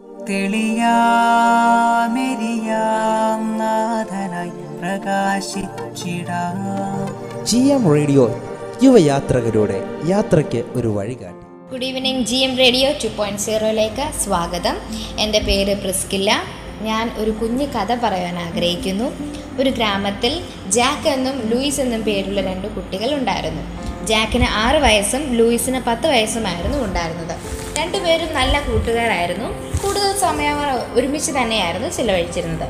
തെളിയാമെരിയാം നാഥനായി പ്രകാശിച്ചിടാം. G M radio യുവയാത്രകരുടെ യാത്രയ്ക്ക് ഒരു വഴികാട്ടി. Good evening G M radio two point സീറോയിലേക്ക് സ്വാഗതം. എന്റെ പേര് പ്രിസ്കില്ല. ഞാൻ ഒരു കുഞ്ഞു കഥ പറയാൻ ആഗ്രഹിക്കുന്നു. ഒരു ഗ്രാമത്തിൽ ജാക്ക് എന്നും ലൂയിസ് എന്നും പേരുള്ള രണ്ട് കുട്ടികൾ ഉണ്ടായിരുന്നു. ജാക്കിന് ആറ് വയസ്സും ലൂയിസിന് പത്ത് വയസ്സുമായിരുന്നു ഉണ്ടായിരുന്നത്. രണ്ടുപേരും നല്ല കൂട്ടുകാരായിരുന്നു. കൂടുതൽ സമയം അവർ ഒരുമിച്ച് തന്നെയായിരുന്നു ചിലവഴിച്ചിരുന്നത്.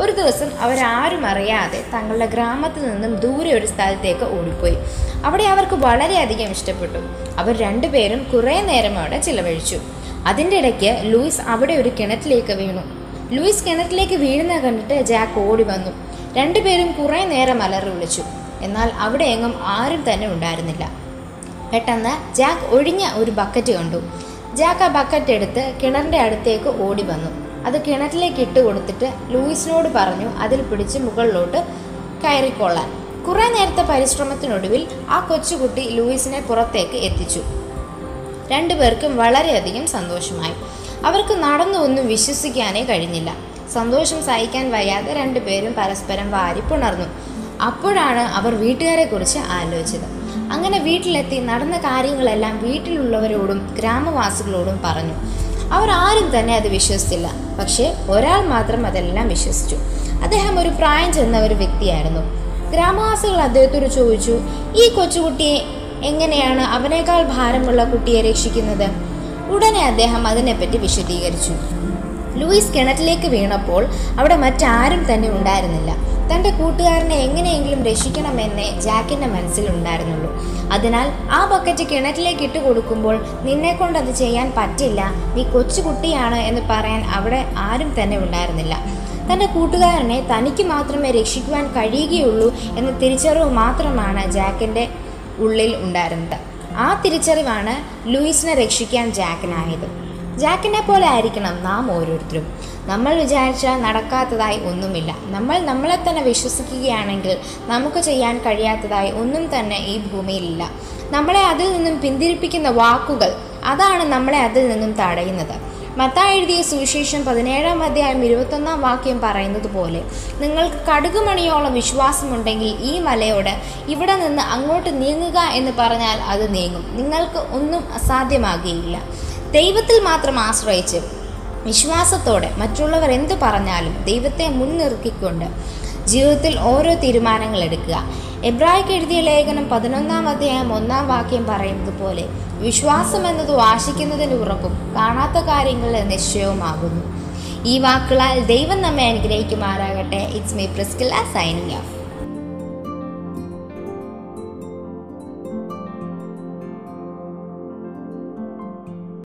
ഒരു ദിവസം അവരാരും അറിയാതെ തങ്ങളുടെ ഗ്രാമത്തിൽ നിന്നും ദൂരെ ഒരു സ്ഥലത്തേക്ക് ഓടിപ്പോയി. അവിടെ അവർക്ക് വളരെയധികം ഇഷ്ടപ്പെട്ടു. അവർ രണ്ടുപേരും കുറേ നേരം അവിടെ ചിലവഴിച്ചു. അതിന്റെ ഇടയ്ക്ക് ലൂയിസ് അവിടെ ഒരു കിണറ്റിലേക്ക് വീണു. ലൂയിസ് കിണറ്റിലേക്ക് വീഴുന്ന കണ്ടിട്ട് ജാക്ക് ഓടി വന്നു. രണ്ടുപേരും കുറേ നേരം അലറി വിളിച്ചു. എന്നാൽ അവിടെ എങ്ങും ആരും തന്നെ ഉണ്ടായിരുന്നില്ല. പെട്ടെന്ന് ജാക്ക് ഒഴിഞ്ഞ ഒരു ബക്കറ്റ് കണ്ടു. ജാക്ക് ബക്കറ്റ് എടുത്ത് കിണറിന്റെ അടുത്തേക്ക് ഓടി വന്നു അത് കിണറ്റിലേക്ക് ഇട്ട് കൊടുത്തിട്ട് ലൂയിസിനോട് പറഞ്ഞു അതിൽ പിടിച്ച് മുകളിലോട്ട് കയറിക്കൊള്ളാൻ കുറേ നേരത്തെ പരിശ്രമത്തിനൊടുവിൽ ആ കൊച്ചുകുട്ടി ലൂയിസിനെ പുറത്തേക്ക് എത്തിച്ചു. രണ്ടുപേർക്കും വളരെയധികം സന്തോഷമായി. അവർക്ക് നടന്നു ഒന്നും വിശ്വസിക്കാനേ കഴിഞ്ഞില്ല. സന്തോഷം സഹിക്കാൻ വയ്യാതെ രണ്ടുപേരും പരസ്പരം വാരി പുണർന്നു അപ്പോഴാണ് അവർ വീട്ടുകാരെക്കുറിച്ച് ആലോചിച്ചത്. അങ്ങനെ വീട്ടിലെത്തി നടന്ന കാര്യങ്ങളെല്ലാം വീട്ടിലുള്ളവരോടും ഗ്രാമവാസികളോടും പറഞ്ഞു. അവർ ആരും തന്നെ അത് വിശ്വസിച്ചില്ല. പക്ഷേ ഒരാൾ മാത്രം അതെല്ലാം വിശ്വസിച്ചു. അദ്ദേഹം ഒരു പ്രായം ചെന്ന ഒരു വ്യക്തിയായിരുന്നു. ഗ്രാമവാസികൾ അദ്ദേഹത്തോട് ചോദിച്ചു ഈ കൊച്ചുകുട്ടിയെ എങ്ങനെയാണ് അവനേക്കാൾ ഭാരമുള്ള കുട്ടിയെ രക്ഷിക്കുന്നത്? ഉടനെ അദ്ദേഹം അതിനെപ്പറ്റി വിശദീകരിച്ചു. ലൂയിസ് കിണറ്റിലേക്ക് വീണപ്പോൾ അവിടെ മറ്റാരും തന്നെ ഉണ്ടായിരുന്നില്ല. തന്റെ കൂട്ടുകാരനെ എങ്ങനെയെങ്കിലും രക്ഷിക്കണമെന്നേ ജാക്കിന്റെ മനസ്സിലുണ്ടായിരുന്നുള്ളൂ. അതിനാൽ ആ ബക്കറ്റ് കിണറ്റിലേക്ക് ഇട്ട് കൊടുക്കുമ്പോൾ നിന്നെക്കൊണ്ട് അത് ചെയ്യാൻ പറ്റില്ല നീ കൊച്ചുകുട്ടിയാണ് എന്ന് പറയാൻ അവിടെ ആരും തന്നെ ഉണ്ടായിരുന്നില്ല. തന്റെ കൂട്ടുകാരനെ തനിക്ക് മാത്രമേ രക്ഷിക്കുവാൻ കഴിയുകയുള്ളൂ എന്ന തിരിച്ചറിവ് മാത്രമാണ് ജാക്കിന്റെ ഉള്ളിൽ ഉണ്ടായിരുന്നത്. ആ തിരിച്ചറിവാണ് ലൂയിസിനെ രക്ഷിക്കാൻ ജാക്കിനായത്. ജാക്കിനെ പോലെ ആയിരിക്കണം നാം ഓരോരുത്തരും. നമ്മൾ വിചാരിച്ചാൽ നടക്കാത്തതായി ഒന്നുമില്ല. നമ്മൾ നമ്മളെ തന്നെ വിശ്വസിക്കുകയാണെങ്കിൽ നമുക്ക് ചെയ്യാൻ കഴിയാത്തതായി ഒന്നും തന്നെ ഈ ഭൂമിയിലില്ല. നമ്മളെ അതിൽ നിന്നും പിന്തിരിപ്പിക്കുന്ന വാക്കുകൾ അതാണ് നമ്മളെ അതിൽ നിന്നും തടയുന്നത്. മത്ത എഴുതിയ സുവിശേഷം പതിനേഴാം അധ്യായം ഇരുപത്തൊന്നാം വാക്യം പറയുന്നത് പോലെ നിങ്ങൾക്ക് കടുകുമണിയോളം വിശ്വാസമുണ്ടെങ്കിൽ ഈ മലയോട് ഇവിടെ നിന്ന് അങ്ങോട്ട് നീങ്ങുക എന്ന് പറഞ്ഞാൽ അത് നീങ്ങും. നിങ്ങൾക്ക് ഒന്നും അസാധ്യമാകുകയില്ല. ദൈവത്തിൽ മാത്രം ആശ്രയിച്ച് വിശ്വാസത്തോടെ മറ്റുള്ളവർ എന്ത് പറഞ്ഞാലും ദൈവത്തെ മുൻനിർത്തിക്കൊണ്ട് ജീവിതത്തിൽ ഓരോ തീരുമാനങ്ങൾ എടുക്കുക. എബ്രാഹിക്ക് എഴുതിയ ലേഖനം പതിനൊന്നാം അധ്യായം ഒന്നാം വാക്യം പറയുന്നത് പോലെ വിശ്വാസം എന്നത് വാശിക്കുന്നതിന് ഉറപ്പും കാണാത്ത കാര്യങ്ങളിൽ നിശ്ചയവുമാകുന്നു. ഈ വാക്കുകളാൽ ദൈവം നമ്മെ അനുഗ്രഹിക്കുമാറാകട്ടെ. It's my Priscilla signing off